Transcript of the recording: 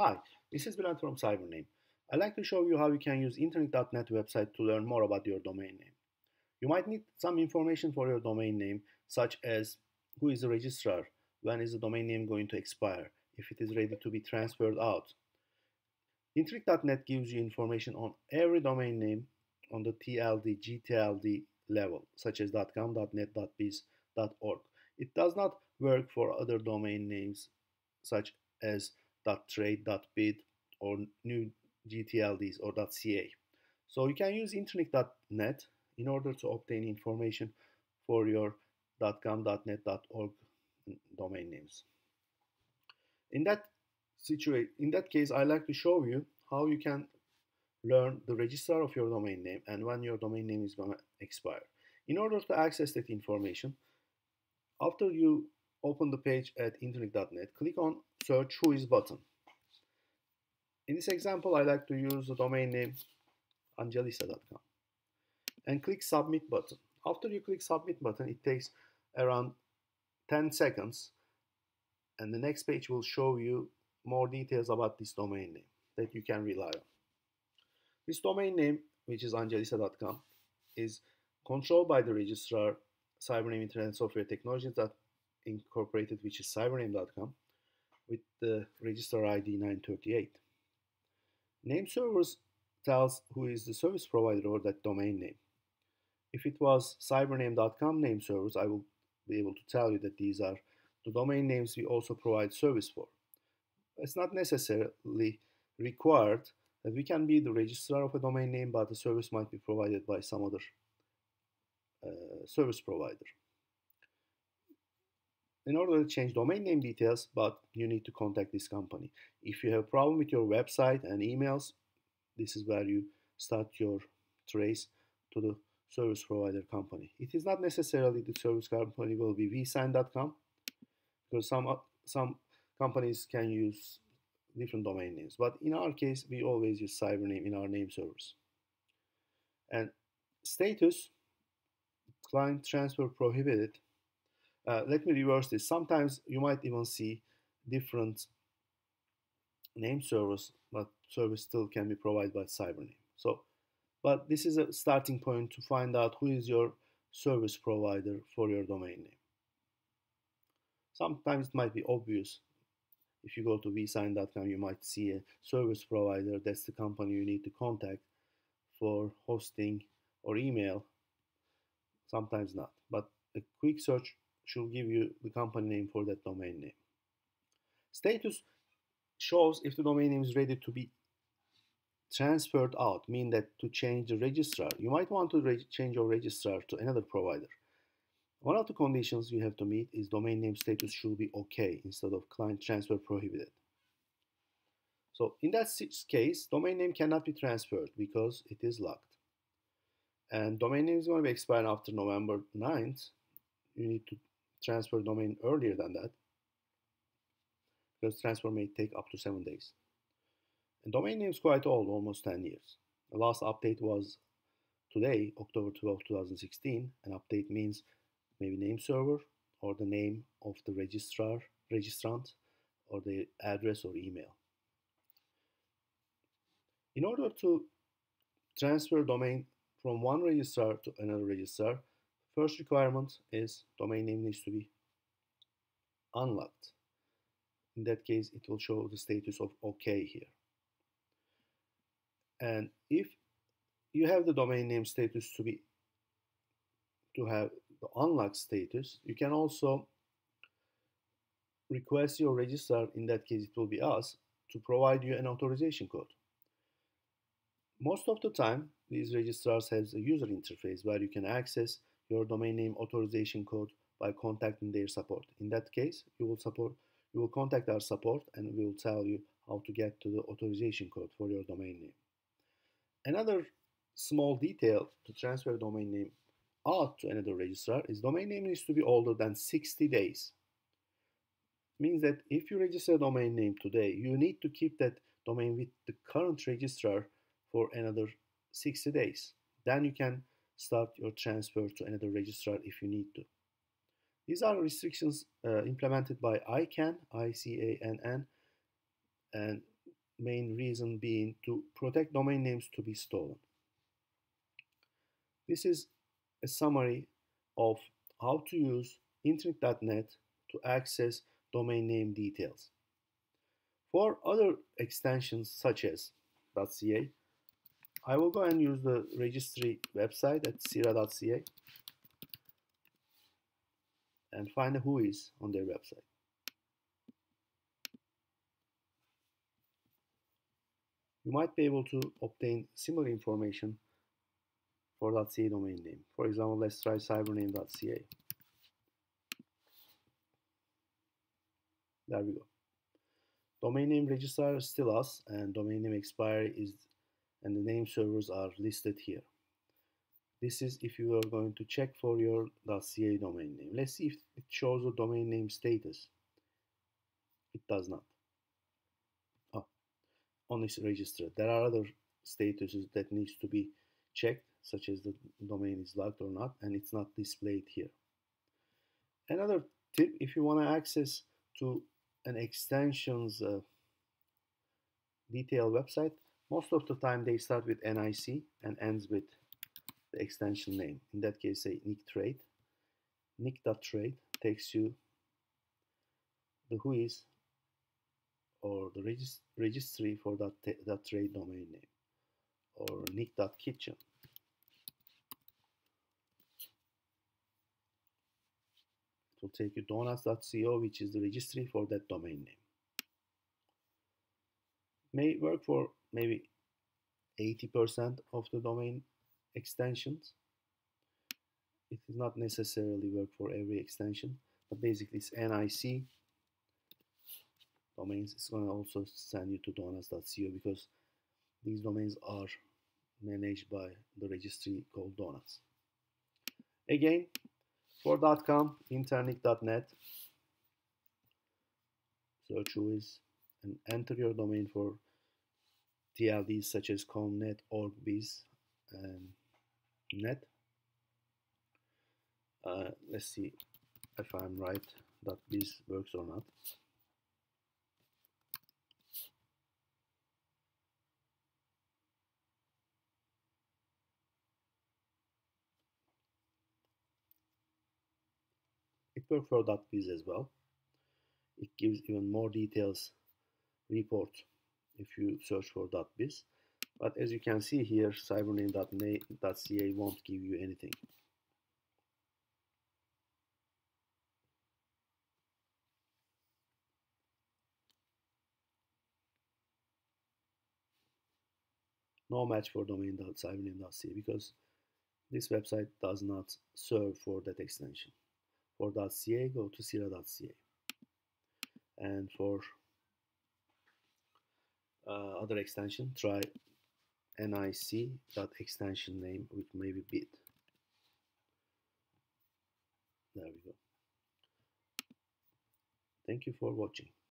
Hi, this is Bülent from SiberName. I'd like to show you how you can use internic.net website to learn more about your domain name. You might need some information for your domain name, such as who is the registrar, when is the domain name going to expire, if it is ready to be transferred out. Internic.net gives you information on every domain name on the TLD, GTLD level, such as .com, .net, .biz, .org. It does not work for other domain names such as .trade, .bid, or new GTLDs or .ca. So you can use internic.net in order to obtain information for your .com, .net, .org domain names. In that situation, in that case, I like to show you how you can learn the registrar of your domain name and when your domain name is going to expire. In order to access that information, after you open the page at internic.net, click on search WHOIS button. In this example, I like to use the domain name angelisa.com and click submit button. After you click submit button, it takes around 10 seconds and the next page will show you more details about this domain name that you can rely on. This domain name, which is angelisa.com, is controlled by the registrar SiberName Internet Software Technologies that Incorporated, which is sibername.com, with the register ID 938. Name servers tells who is the service provider or that domain name. If it was sibername.com name servers, I will be able to tell you that these are the domain names we also provide service for. It's not necessarily required that we can be the registrar of a domain name, but the service might be provided by some other uh, service provider. In order to change domain name details, but you need to contact this company. If you have a problem with your website and emails, this is where you start your trace to the service provider company. It is not necessarily the service company will be vsign.com because some uh, some companies can use different domain names. But in our case, we always use SiberName in our name servers. And status, client transfer prohibited. Uh, let me reverse this. Sometimes you might even see different name servers, but service still can be provided by SiberName. So, but this is a starting point to find out who is your service provider for your domain name. Sometimes it might be obvious if you go to vsign.com, you might see a service provider. That's the company you need to contact for hosting or email. Sometimes not, but a quick search should give you the company name for that domain name. Status shows if the domain name is ready to be transferred out, mean that to change the registrar, you might want to change your registrar to another provider. One of the conditions you have to meet is domain name status should be OK instead of client transfer prohibited. So in that case, domain name cannot be transferred because it is locked. And domain name is going to be expired after November 9th. You need to transfer domain earlier than that because transfer may take up to 7 days. And domain name is quite old, almost 10 years. The last update was today, October 12, 2016. An update means maybe name server or the name of the registrar, registrant, or the address or email. In order to transfer domain from one registrar to another registrar, first requirement is domain name needs to be unlocked. In that case, it will show the status of OK here. And if you have the domain name status to be to have the unlock status, you can also request your registrar, in that case it will be us, to provide you an authorization code. Most of the time, these registrars have a user interface where you can access your domain name authorization code by contacting their support. In that case, you will support you will contact our support and we will tell you how to get to the authorization code for your domain name. Another small detail to transfer domain name out to another registrar is domain name needs to be older than 60 days. Means that if you register a domain name today, you need to keep that domain with the current registrar for another 60 days. Then you can start your transfer to another registrar if you need to. These are restrictions uh, implemented by ICANN, I-C-A-N-N, and main reason being to protect domain names to be stolen. This is a summary of how to use internic.net to access domain name details. For other extensions such as .ca, I will go and use the registry website at cira.ca and find who is on their website. You might be able to obtain similar information for that .ca domain name. For example, let's try sibername.ca. There we go. Domain name registrar is still us and domain name expiry is and the name servers are listed here. This is if you are going to check for your .ca domain name. Let's see if it shows a domain name status. It does not. Oh, on this register. There are other statuses that needs to be checked, such as the domain is locked or not, and it's not displayed here. Another tip, if you want to access to an extensions uh, detail website, most of the time they start with NIC and ends with the extension name. In that case, say nick trade. Nic.trade takes you the WHOIS or the regist registry for that, that trade domain name or nic.kitchen. It will take you donuts.co which is the registry for that domain name. May work for maybe 80% of the domain extensions. It does not necessarily work for every extension, but basically it's NIC domains. It's going to also send you to donuts.co because these domains are managed by the registry called Donuts. Again, for .com, internic.net, search WHOIS and enter your domain for TLDs such as comnet, org.biz, and net. Uh, let's see if I'm right that this works or not. It works for .biz as well. It gives even more details report if you search for .biz. But as you can see here, sibername.ca won't give you anything. No match for domain.sibername.ca because this website does not serve for that extension. For .ca, go to cira.ca. And for uh, other extension, try nic dot extension name with maybe bit. There we go. Thank you for watching.